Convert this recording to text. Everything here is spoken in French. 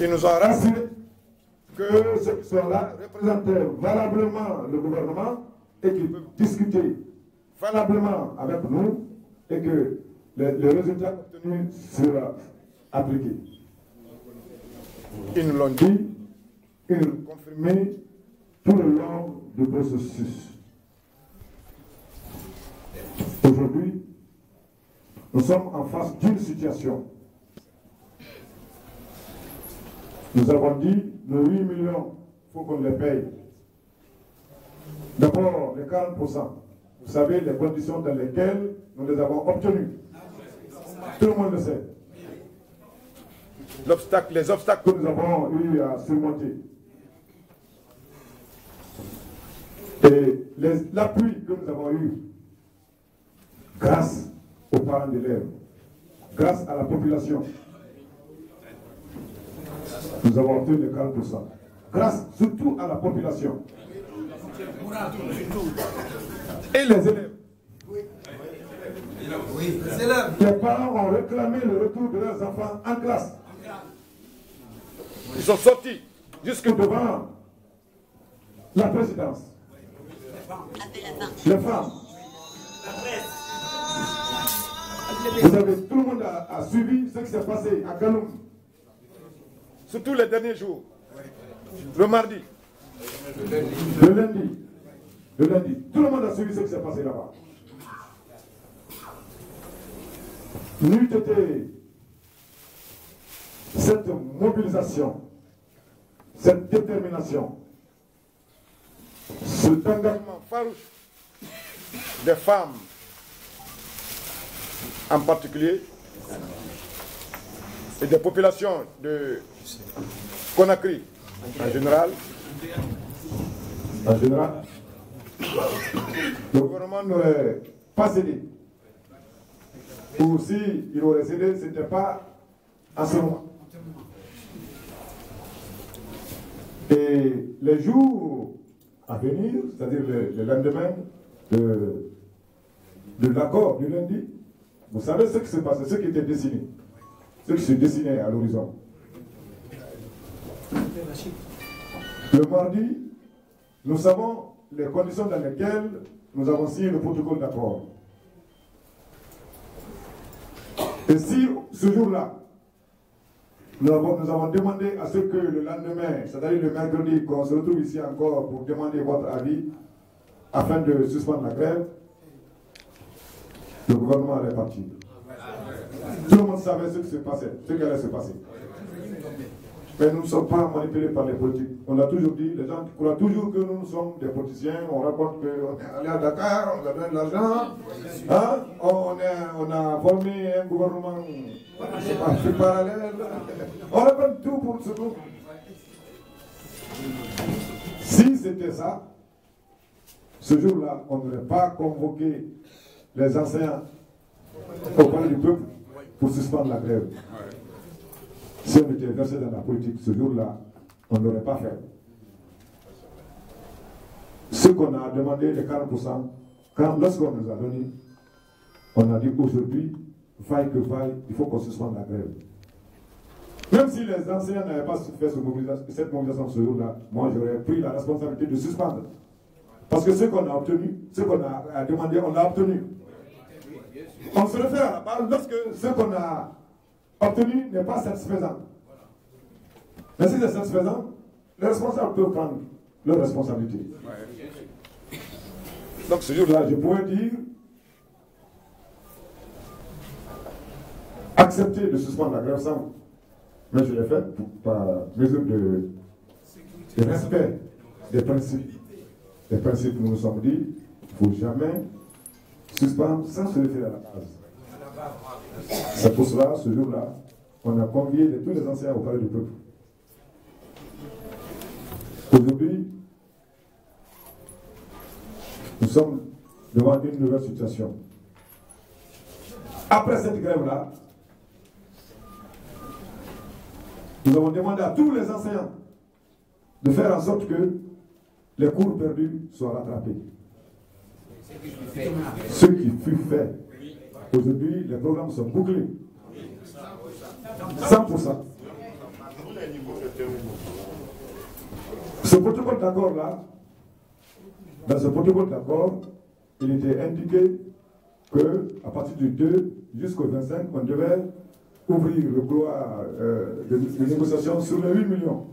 Ils nous ont rassuré que ceux qui sont là représentaient valablement le gouvernement et qu'ils peuvent discuter valablement avec nous et que le, le résultat obtenu sera appliqué. Ils nous l'ont dit, ils nous l'ont confirmé tout le long du processus. Aujourd'hui, nous sommes en face d'une situation. Nous avons dit, nos 8 millions, il faut qu'on les paye. D'abord, les 40%. Vous savez les conditions dans lesquelles nous les avons obtenus. Tout le monde le sait. Les obstacles que nous avons eu à surmonter. Et l'appui que nous avons eu grâce aux parents d'élèves, grâce à la population, nous avons obtenu les 40%. Grâce surtout à la population. Et les élèves. Les parents ont réclamé le retour de leurs enfants en classe. Ils sont sortis jusque devant la présidence. Les femmes. Vous savez, tout le monde a, suivi ce qui s'est passé à Galoum. Surtout les derniers jours. Le mardi. Le lundi. Le lundi. Tout le monde a suivi ce qui s'est passé là-bas. N'eût été cette mobilisation, cette détermination, cet engagement farouche des femmes en particulier et des populations de Conakry en général, en général, le gouvernement n'aurait pas cédé. Ou si il aurait cédé, ce n'était pas à ce moment. Et les jours à venir, c'est-à-dire le, le lendemain de, de l'accord du lundi, vous savez ce qui se passait, ce qui était dessiné, ce qui se dessinait à l'horizon. Le mardi, nous savons les conditions dans lesquelles nous avons signé le protocole d'accord. Et si ce jour-là, nous avons, demandé à ce que le lendemain, c'est-à-dire le mercredi, qu'on se retrouve ici encore pour demander votre avis afin de suspendre la grève, le gouvernement allait partir. Savait ce qui ce allait se passer. Mais nous ne sommes pas manipulés par les politiques. On a toujours dit, les gens croient toujours que nous sommes des politiciens, on raconte qu'on est allé à Dakar, on a donné de l'argent, hein? on, a formé un gouvernement parallèle. On raconte tout pour ce groupe. Si c'était ça, ce jour-là, on n'aurait pas convoqué les enseignants au palais du peuple pour suspendre la grève. Si on était versé dans la politique ce jour-là, on n'aurait pas fait. Ce qu'on a demandé, les 40%, quand, lorsqu'on nous a donné, on a dit aujourd'hui, vaille que vaille, il faut qu'on suspende la grève. Même si les enseignants n'avaient pas fait mobilisation- cette mobilisation ce jour-là, moi j'aurais pris la responsabilité de suspendre. Parce que ce qu'on a obtenu, ce qu'on a demandé, on l'a obtenu. On se réfère à la balle lorsque ce qu'on a obtenu n'est pas satisfaisant. Mais si c'est satisfaisant, les responsables peuvent prendre leurs responsabilités. Donc ce jour-là, je pourrais dire accepter de suspendre la grève sans. Mais je l'ai fait par mesure de, de respect des principes. Des principes, nous nous sommes dit, il ne faut jamais suspendre sans se référer à la base. C'est pour cela, ce jour-là, on a convié de tous les anciens au palais du peuple. Aujourd'hui, nous sommes devant une nouvelle situation. Après cette grève-là, nous avons demandé à tous les enseignants de faire en sorte que les cours perdus soient rattrapés. Ce qui fut fait. Aujourd'hui, les programmes sont bouclés. 100%. Ce protocole d'accord-là, dans ce protocole d'accord, il était indiqué que à partir du 2 jusqu'au 25, on devait ouvrir le couloir euh, de, négociations sur les 8 millions